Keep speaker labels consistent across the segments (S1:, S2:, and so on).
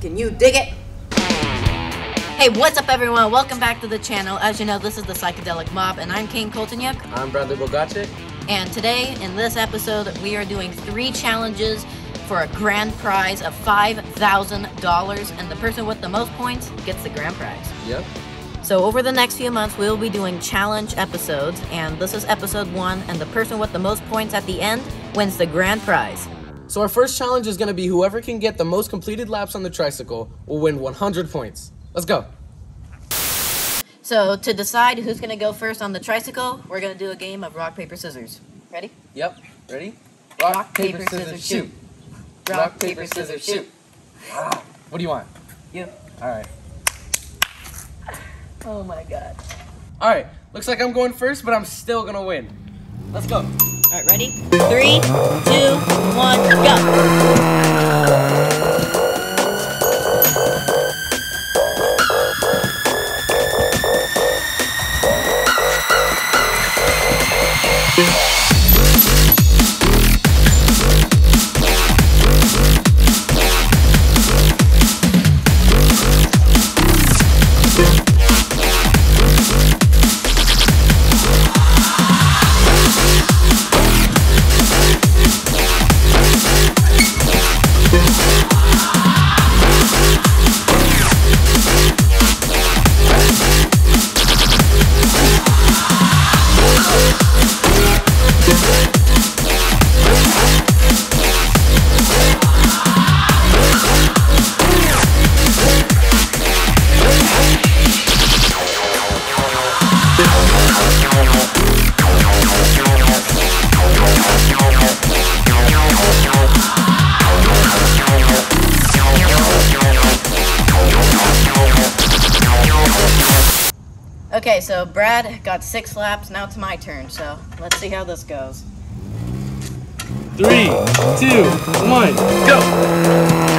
S1: Can you dig it? Hey, what's up everyone? Welcome back to the channel. As you know, this is the Psychedelic Mob, and I'm Kaine Koltoniuk.
S2: I'm Bradley Bogacic.
S1: And today, in this episode, we are doing three challenges for a grand prize of $5,000, and the person with the most points gets the grand prize.
S2: Yep.
S1: So over the next few months, we'll be doing challenge episodes, and this is episode one, and the person with the most points at the end wins the grand prize.
S2: So our first challenge is going to be whoever can get the most completed laps on the tricycle will win 100 points. Let's go.
S1: So to decide who's gonna go first on the tricycle, we're gonna do a game of rock, paper, scissors. Ready?
S2: Yep. Ready?
S1: Rock, paper, scissors, shoot.
S2: Rock, paper, scissors, shoot. Ah, what do you want?
S1: You.
S2: All right.
S1: Oh my god.
S2: All right. Looks like I'm going first, but I'm still going to win. Let's go.
S1: All right, ready? Three, two, one, go. Okay, so Brad got six laps. Now it's my turn. So let's see how this goes.
S2: Three, two, one, go.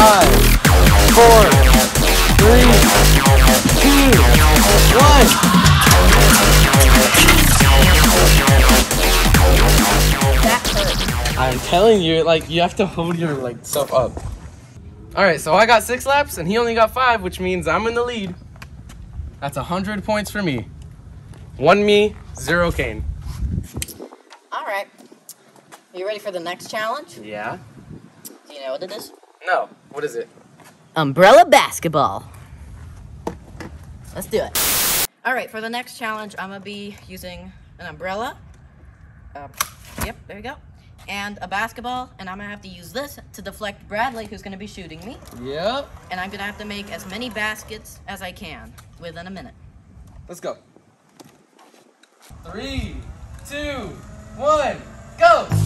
S2: Five, four, three, two, one. I'm telling you, like you have to hold your like self up. All right, so I got six laps and he only got five, which means I'm in the lead. That's a hundred points for me. One me, zero Kaine.
S1: All right. Are you ready for the next challenge?
S2: Yeah.
S1: Do you know what it is?
S2: No. What is it?
S1: Umbrella basketball. Let's do it. All right, for the next challenge, I'm gonna be using an umbrella. Uh, yep, there you go. And a basketball, and I'm gonna have to use this to deflect Bradley, who's gonna be shooting me.
S2: Yep.
S1: And I'm gonna have to make as many baskets as I can within a minute.
S2: Let's go. Three, two, one, go.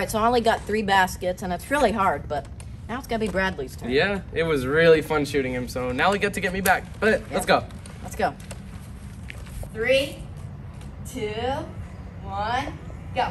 S1: Right, so I only got three baskets, and it's really hard, but Now it's gotta be Bradley's turn.
S2: Yeah, it was really fun shooting him. So now we get to get me back. But let's go.
S1: Let's go. Three, two, one, go.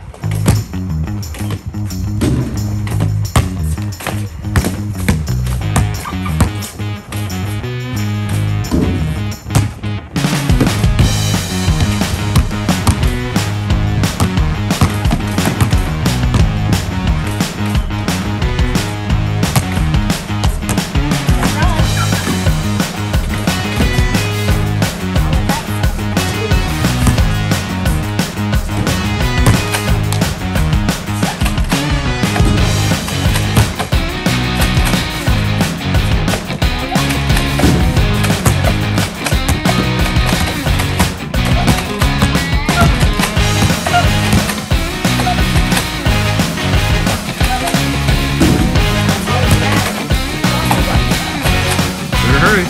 S2: Hurry.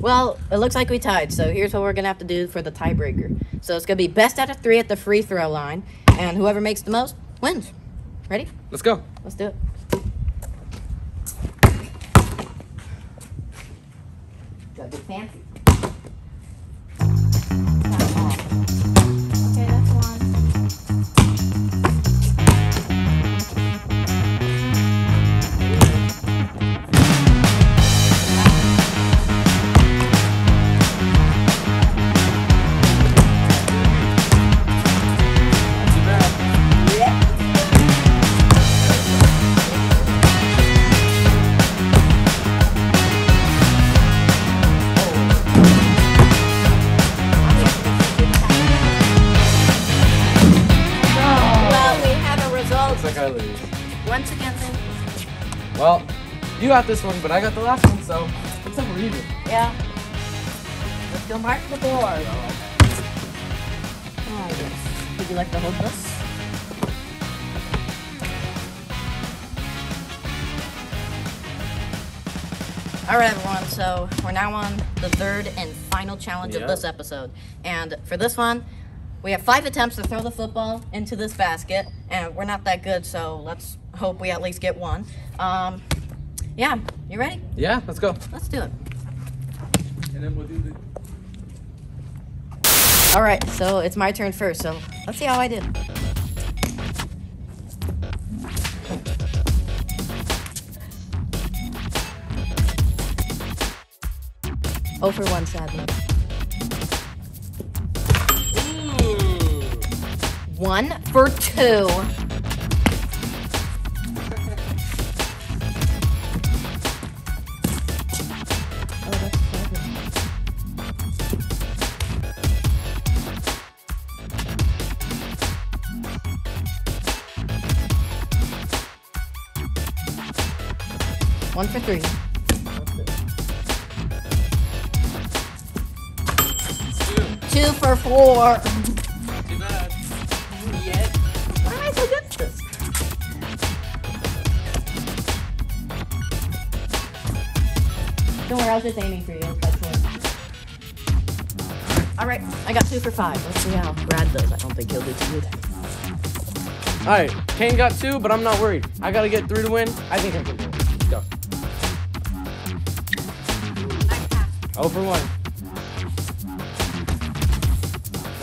S1: Well, it looks like we tied, so here's what we're gonna have to do for the tiebreaker. So it's gonna be best out of three at the free throw line, and whoever makes the most wins. Ready?
S2: Let's go.
S1: Let's do it. Gotta be fancy.
S2: I lose.
S1: Once again, then.
S2: Well, you got this one, but I got the last one, so looks like we're even.
S1: Yeah. Let's go mark the board. Oh, yes. Would you like to hold this? All right, everyone. So we're now on the third and final challenge
S2: Yep.
S1: of this episode, and for this one, we have five attempts to throw the football into this basket, and we're not that good. So let's hope we at least get one. Um, yeah, you ready?
S2: Yeah, let's go.
S1: Let's do it.
S2: And then we'll do the.
S1: All right, so it's my turn first. So let's see how I did. Oh for one, sadly. One for two. One for three. Two for four. Don't worry, I was just aiming for you. All right, I got two for five. Let's see how Brad does. I don't think he'll do too good.
S2: All right, Kaine got two, but I'm not worried. I gotta get three to win. I think I can do it. Let's go. Oh for one.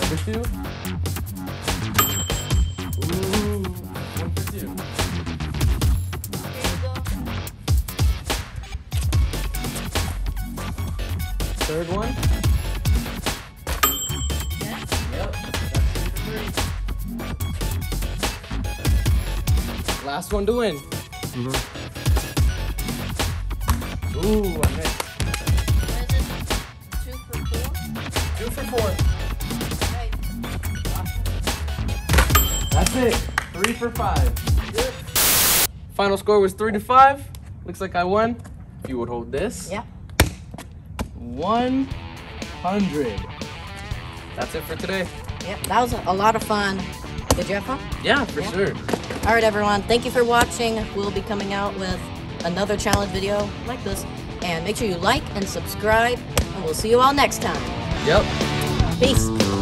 S2: Number two. Last one to win. Mm-hmm. Ooh, I missed.
S1: Two for four.
S2: Two for four. That's it. Three for five. Final score was three to five. Looks like I won. If you would hold this.
S1: Yeah.
S2: 100. That's it for today.
S1: Yep. That was a lot of fun. Did you have fun?
S2: Yeah, for
S1: Yeah.
S2: sure.
S1: All right, everyone. Thank you for watching. We'll be coming out with another challenge video like this. And make sure you like and subscribe. And we'll see you all next time.
S2: Yep.
S1: Peace.